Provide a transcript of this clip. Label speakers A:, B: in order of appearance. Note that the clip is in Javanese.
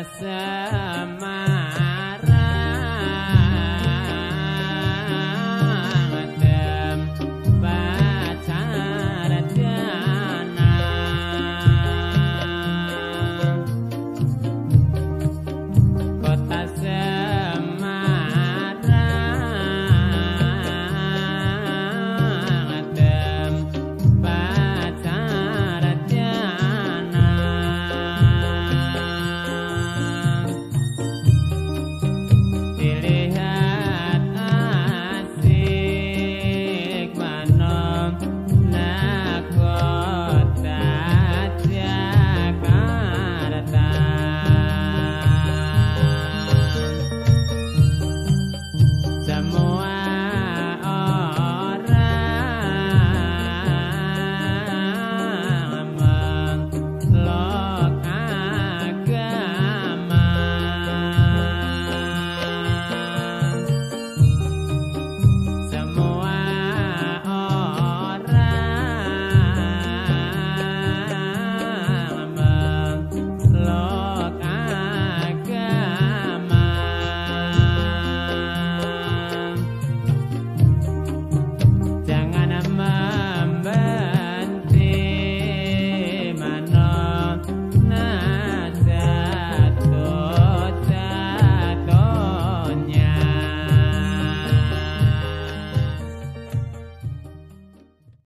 A: sama